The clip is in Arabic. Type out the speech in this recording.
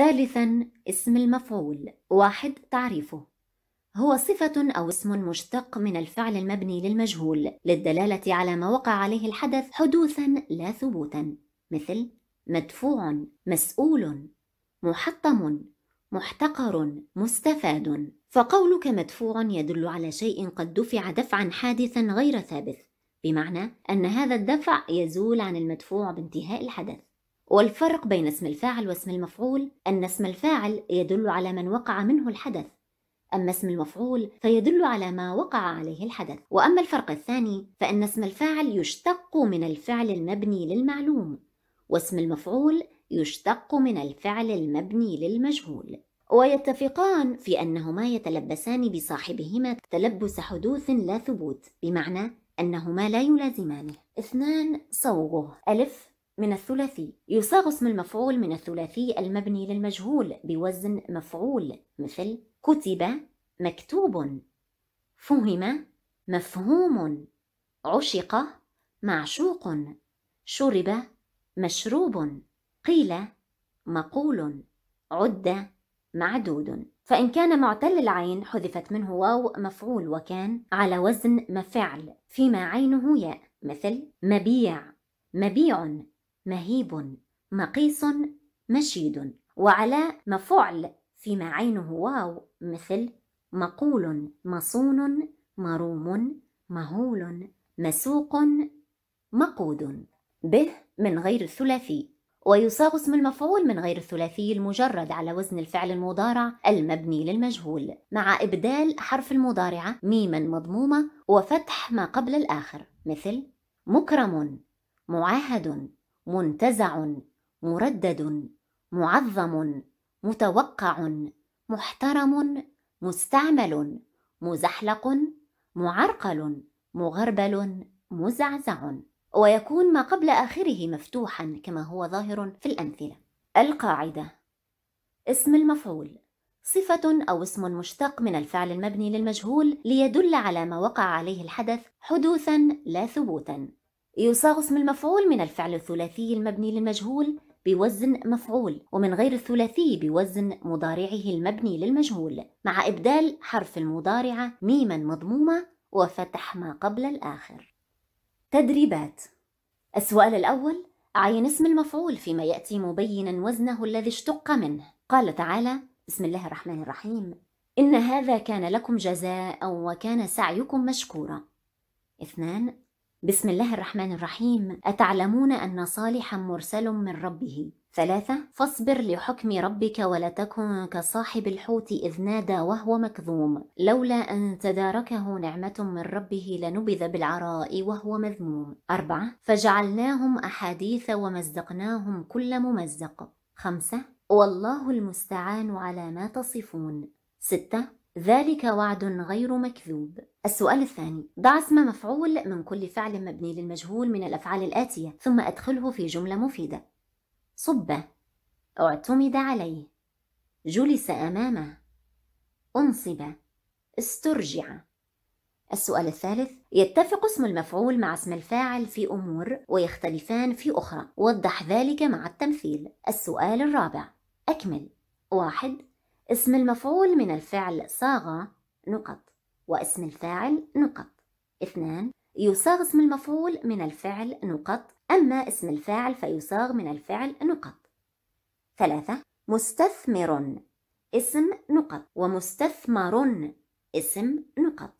ثالثا اسم المفعول واحد تعريفه. هو صفة أو اسم مشتق من الفعل المبني للمجهول للدلالة على ما وقع عليه الحدث حدوثا لا ثبوتا. مثل مدفوع مسؤول محطم محتقر مستفاد. فقولك مدفوع يدل على شيء قد دفع دفعا حادثا غير ثابت بمعنى أن هذا الدفع يزول عن المدفوع بانتهاء الحدث. والفرق بين اسم الفاعل واسم المفعول أن اسم الفاعل يدل على من وقع منه الحدث أما اسم المفعول فيدل على ما وقع عليه الحدث وأما الفرق الثاني فإن اسم الفاعل يشتق من الفعل المبني للمعلوم واسم المفعول يشتق من الفعل المبني للمجهول ويتفقان في أنهما يتلبسان بصاحبهما تلبس حدوث لا ثبوت بمعنى أنهما لا يلازمانه اثنان صوغه ألف من الثلاثي. يصاغ اسم المفعول من الثلاثي المبني للمجهول بوزن مفعول مثل كتب مكتوب. فهم مفهوم. عشق معشوق. شرب مشروب. قيل مقول. عد معدود. فإن كان معتل العين حذفت منه واو مفعول وكان على وزن مفعل فيما عينه ياء مثل مبيع. مبيع. مهيب مقيس مشيد. وعلى مفعل فيما عينه واو مثل مقول مصون مروم مهول مسوق مقود. به من غير الثلاثي. ويصاغ اسم المفعول من غير الثلاثي المجرد على وزن الفعل المضارع المبني للمجهول مع إبدال حرف المضارعة ميما مضمومة وفتح ما قبل الآخر مثل مكرم معاهد. منتزع مردد معظم متوقع محترم مستعمل مزحلق معرقل مغربل مزعزع. ويكون ما قبل آخره مفتوحا كما هو ظاهر في الأمثلة. القاعدة اسم المفعول صفة أو اسم مشتق من الفعل المبني للمجهول ليدل على ما وقع عليه الحدث حدوثا لا ثبوتا. يصاغ اسم المفعول من الفعل الثلاثي المبني للمجهول بوزن مفعول ومن غير الثلاثي بوزن مضارعه المبني للمجهول مع إبدال حرف المضارعة ميما مضمومة وفتح ما قبل الآخر. تدريبات. السؤال الأول عين اسم المفعول فيما يأتي مبينا وزنه الذي اشتق منه؟ قال تعالى بسم الله الرحمن الرحيم. إن هذا كان لكم جزاء وكان سعيكم مشكورا. اثنان بسم الله الرحمن الرحيم. أتعلمون أن صالحا مرسل من ربه. ثلاثة فاصبر لحكم ربك ولا تكن كصاحب الحوت إذ نادى وهو مكظوم. لولا أن تداركه نعمة من ربه لنبذ بالعراء وهو مذموم. أربعة فجعلناهم أحاديث ومزقناهم كل ممزق. خمسة والله المستعان على ما تصفون. ستة ذلك وعد غير مكذوب. السؤال الثاني. ضع اسم مفعول من كل فعل مبني للمجهول من الأفعال الآتية ثم أدخله في جملة مفيدة. صب اعتمد عليه. جلس أمامه. أنصب. استرجع. السؤال الثالث. يتفق اسم المفعول مع اسم الفاعل في أمور ويختلفان في أخرى. وضح ذلك مع التمثيل. السؤال الرابع. أكمل. واحد. اسم المفعول من الفعل صاغ نقط واسم الفاعل نقط. اثنان يصاغ اسم المفعول من الفعل نقط أما اسم الفاعل فيصاغ من الفعل نقط. ثلاثة مستثمر اسم نقط ومستثمر اسم نقط.